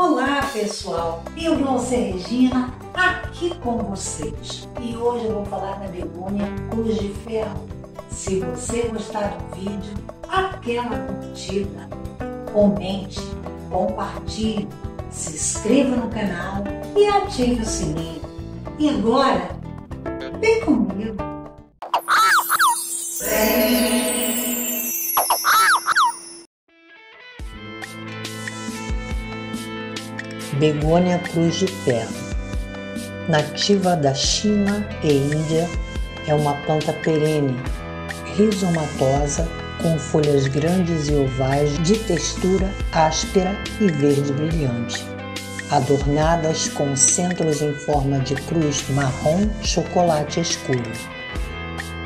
Olá pessoal, eu ser Regina aqui com vocês e hoje eu vou falar da begônia cruz de ferro. Se você gostar do vídeo, aquela curtida, comente, compartilhe, se inscreva no canal e ative o sininho. E agora, vem comigo! Begônia cruz de ferro. Nativa da China e Índia, é uma planta perene, rizomatosa, com folhas grandes e ovais de textura áspera e verde brilhante, adornadas com centros em forma de cruz marrom chocolate escuro.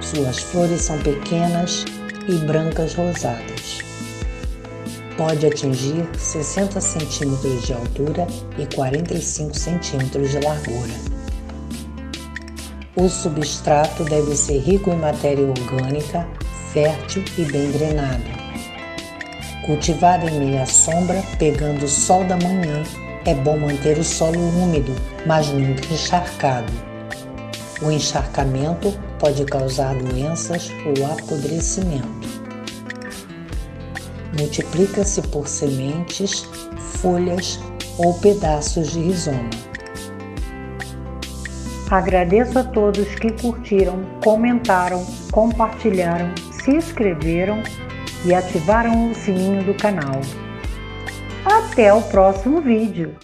Suas flores são pequenas e brancas rosadas pode atingir 60 centímetros de altura e 45 centímetros de largura. O substrato deve ser rico em matéria orgânica, fértil e bem drenado. Cultivado em meia sombra, pegando o sol da manhã, é bom manter o solo úmido, mas nunca encharcado. O encharcamento pode causar doenças ou apodrecimento multiplica-se por sementes, folhas ou pedaços de rizoma. Agradeço a todos que curtiram, comentaram, compartilharam, se inscreveram e ativaram o sininho do canal. Até o próximo vídeo!